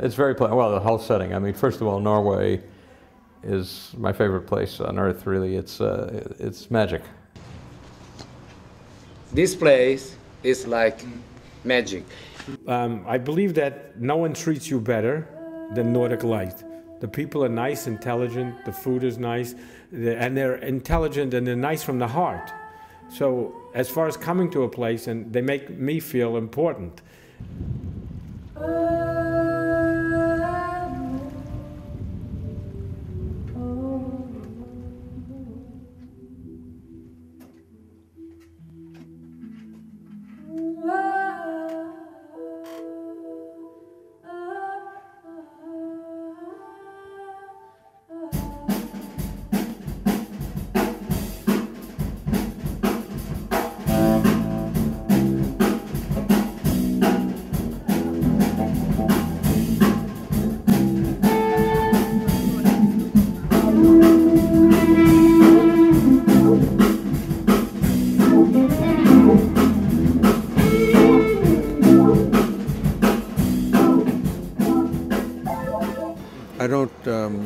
It's very ple- well the whole setting. I mean, first of all, Norway is my favorite place on earth. Really, it's uh, it's magic. This place is like magic. Um, I believe that no one treats you better than Nordic Light. The people are nice, intelligent, the food is nice, and they're intelligent and they're nice from the heart. So, as far as coming to a place, and they make me feel important.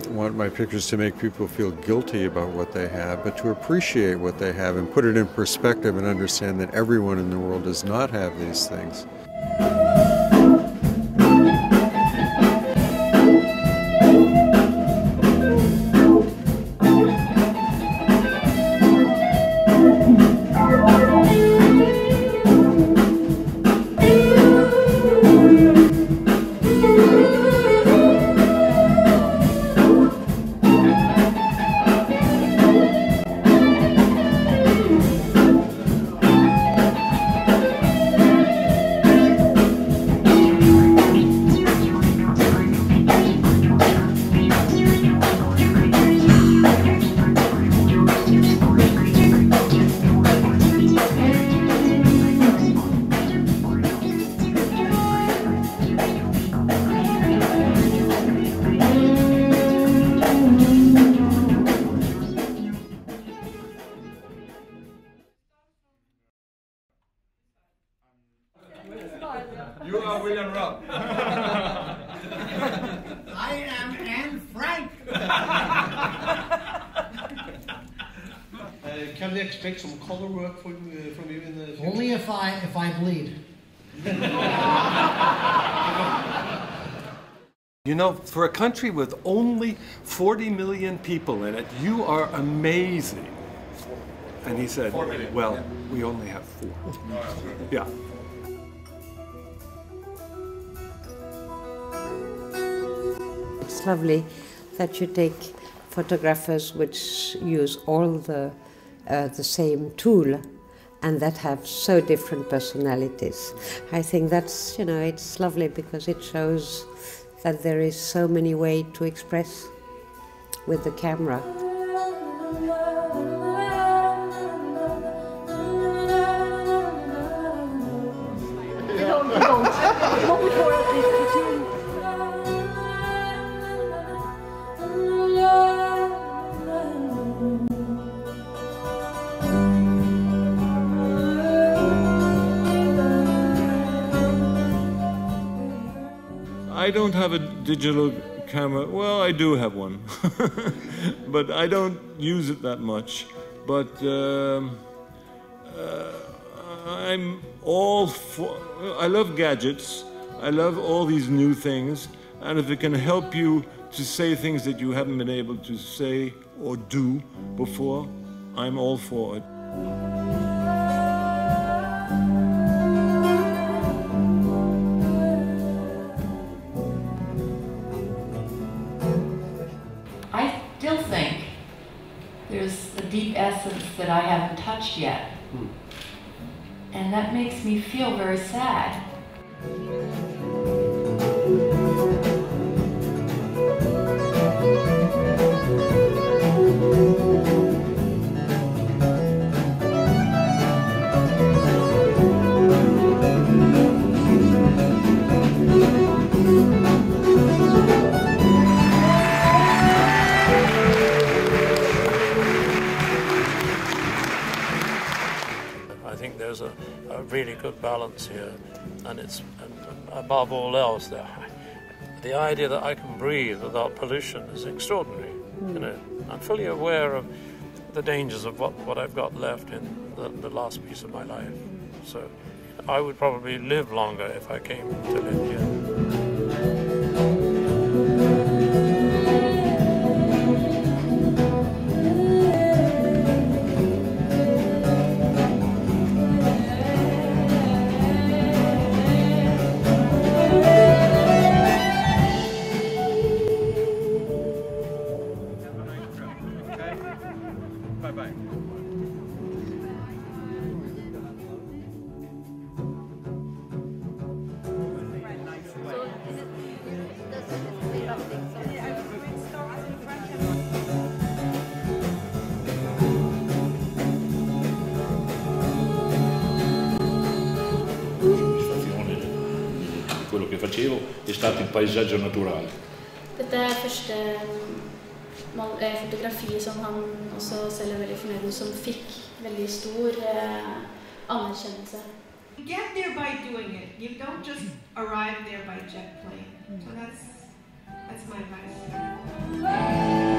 Want my pictures to make people feel guilty about what they have, but to appreciate what they have and put it in perspective and understand that everyone in the world does not have these things. Can expect some color work from, uh, from you in the future? Only if I if I bleed. You know, for a country with only 40 million people in it, you are amazing. And he said, Well, yeah. we only have four. Yeah. It's lovely that you take photographers which use all the, uh, the same tool and that have so different personalities. I think that's, you know, it's lovely because it shows that there is so many ways to express with the camera. I don't have a digital camera. Well, I do have one, but I don't use it that much. But um, uh, I'm all for. I love gadgets. I love all these new things, and if it can help you to say things that you haven't been able to say or do before, I'm all for it. Think there's a deep essence that I haven't touched yet. Hmm. And that makes me feel very sad. There's a, a really good balance here, and it's and above all else, the, the idea that I can breathe without pollution is extraordinary. You hmm. know, I'm fully aware of the dangers of what, what I've got left in the, the last piece of my life. So I would probably live longer if I came to live here. Di quello che facevo è stato il paesaggio naturale. Dette er første fotografi som han også selv er veldig fornøyd med, som fikk veldig stor eh, anerkjennelse. Get there by doing it. You don't just arrive there by jet plane. So that's that's my advice.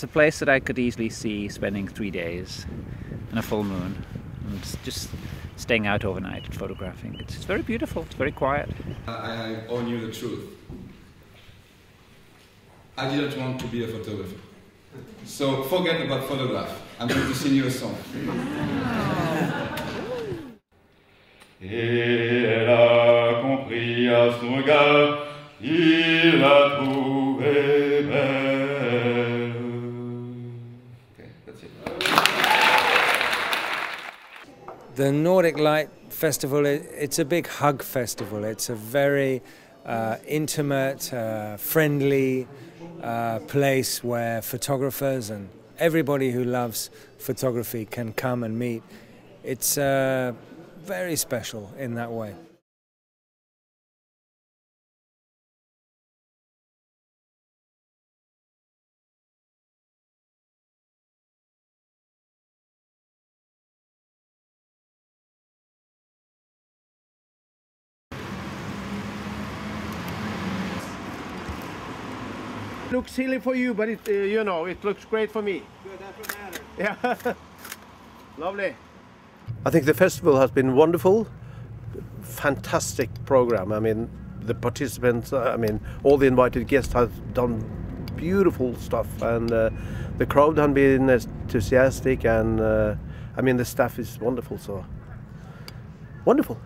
It's a place that I could easily see spending three days in a full moon and just staying out overnight and photographing. It's, it's very beautiful, it's very quiet. I, I owe you the truth. I didn't want to be a photographer. So forget about photograph. I'm going to sing you a song. Nordic Light Festival, it's a big hug festival. It's a very uh, intimate, uh, friendly uh, place where photographers and everybody who loves photography can come and meet. It's uh, very special in that way. Looks silly for you, but it, uh, you know, it looks great for me. Yeah. Lovely. I think the festival has been wonderful, fantastic program. I mean, the participants, uh, I mean, all the invited guests have done beautiful stuff, and uh, the crowd have been enthusiastic, and uh, I mean, the staff is wonderful. So, wonderful.